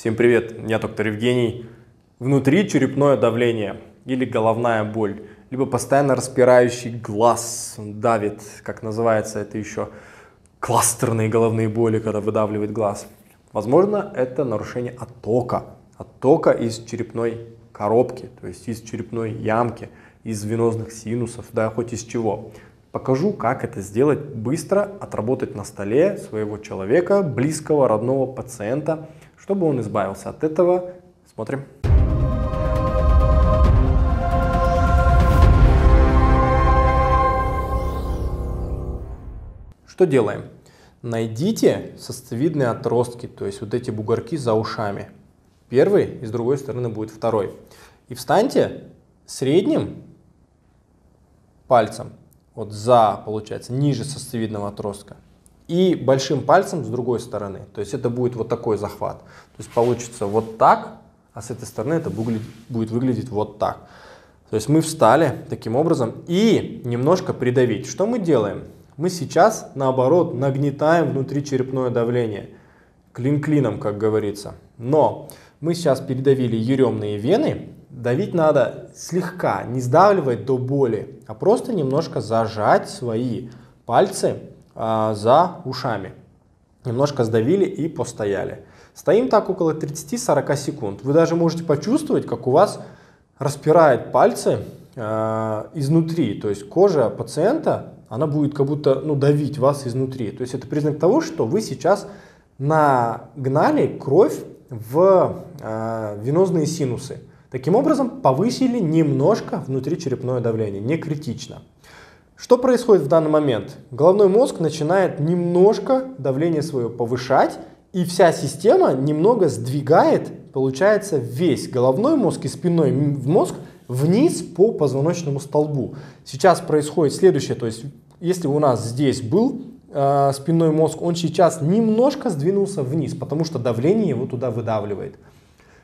Всем привет, я доктор Евгений. Внутри черепное давление или головная боль, либо постоянно распирающий глаз давит, как называется это еще, кластерные головные боли, когда выдавливает глаз. Возможно, это нарушение оттока, оттока из черепной коробки, то есть из черепной ямки, из венозных синусов, да, хоть из чего. Покажу, как это сделать быстро, отработать на столе своего человека, близкого, родного пациента, чтобы он избавился от этого. Смотрим. Что делаем? Найдите сосцевидные отростки, то есть вот эти бугорки за ушами. Первый и с другой стороны будет второй. И встаньте средним пальцем вот за, получается, ниже сосцевидного отростка и большим пальцем с другой стороны. То есть это будет вот такой захват. То есть получится вот так, а с этой стороны это будет выглядеть вот так. То есть мы встали таким образом и немножко придавить. Что мы делаем? Мы сейчас наоборот нагнетаем внутри черепное давление. Клин клином, как говорится. Но мы сейчас передавили еремные вены. Давить надо слегка, не сдавливать до боли, а просто немножко зажать свои пальцы а, за ушами. Немножко сдавили и постояли. Стоим так около 30-40 секунд. Вы даже можете почувствовать, как у вас распирает пальцы э, изнутри. То есть кожа пациента, она будет как будто ну, давить вас изнутри. То есть это признак того, что вы сейчас нагнали кровь в э, венозные синусы. Таким образом, повысили немножко внутричерепное давление, не критично. Что происходит в данный момент? Головной мозг начинает немножко давление свое повышать, и вся система немного сдвигает, получается, весь головной мозг и спинной мозг вниз по позвоночному столбу. Сейчас происходит следующее, то есть если у нас здесь был э, спинной мозг, он сейчас немножко сдвинулся вниз, потому что давление его туда выдавливает.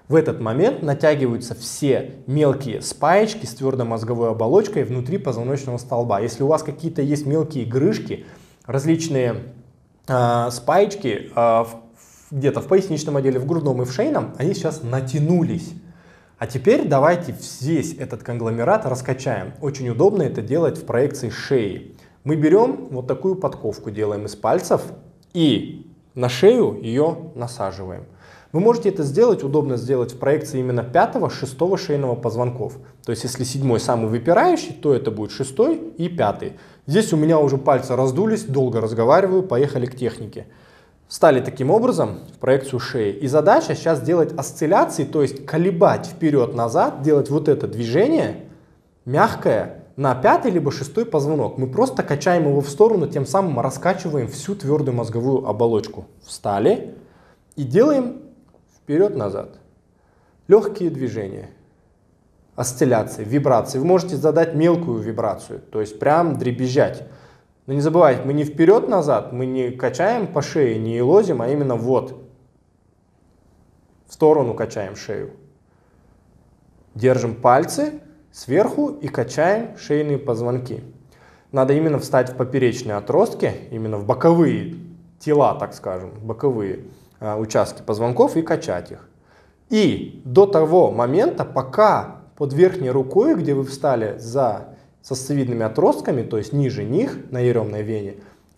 В этот момент натягиваются все мелкие спаечки с твердомозговой оболочкой внутри позвоночного столба. Если у вас какие-то есть мелкие грыжки, различные э, спаечки э, где-то в поясничном отделе, в грудном и в шейном, они сейчас натянулись. А теперь давайте весь этот конгломерат раскачаем. Очень удобно это делать в проекции шеи. Мы берем вот такую подковку, делаем из пальцев и на шею ее насаживаем. Вы можете это сделать, удобно сделать в проекции именно пятого, шестого шейного позвонков. То есть если седьмой самый выпирающий, то это будет шестой и пятый. Здесь у меня уже пальцы раздулись, долго разговариваю, поехали к технике. Встали таким образом в проекцию шеи. И задача сейчас делать осцилляции, то есть колебать вперед-назад, делать вот это движение мягкое на пятый либо шестой позвонок. Мы просто качаем его в сторону, тем самым раскачиваем всю твердую мозговую оболочку. Встали и делаем вперед-назад. Легкие движения, осцилляции, вибрации. Вы можете задать мелкую вибрацию, то есть прям дребезжать. Но не забывайте, мы не вперед-назад, мы не качаем по шее, не лозим, а именно вот. В сторону качаем шею. Держим пальцы сверху и качаем шейные позвонки. Надо именно встать в поперечные отростки, именно в боковые тела, так скажем, боковые. А, участки позвонков и качать их. И до того момента, пока под верхней рукой, где вы встали за сосцевидными отростками, то есть ниже них на еремной вене,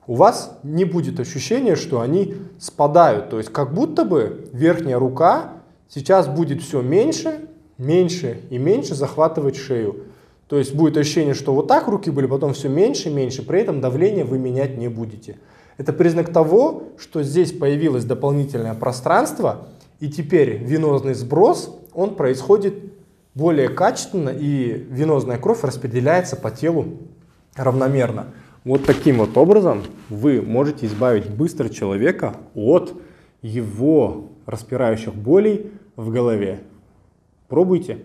у вас не будет ощущения, что они спадают. То есть как будто бы верхняя рука сейчас будет все меньше, меньше и меньше захватывать шею. То есть будет ощущение, что вот так руки были, потом все меньше и меньше, при этом давление вы менять не будете. Это признак того, что здесь появилось дополнительное пространство, и теперь венозный сброс, он происходит более качественно, и венозная кровь распределяется по телу равномерно. Вот таким вот образом вы можете избавить быстро человека от его распирающих болей в голове. Пробуйте.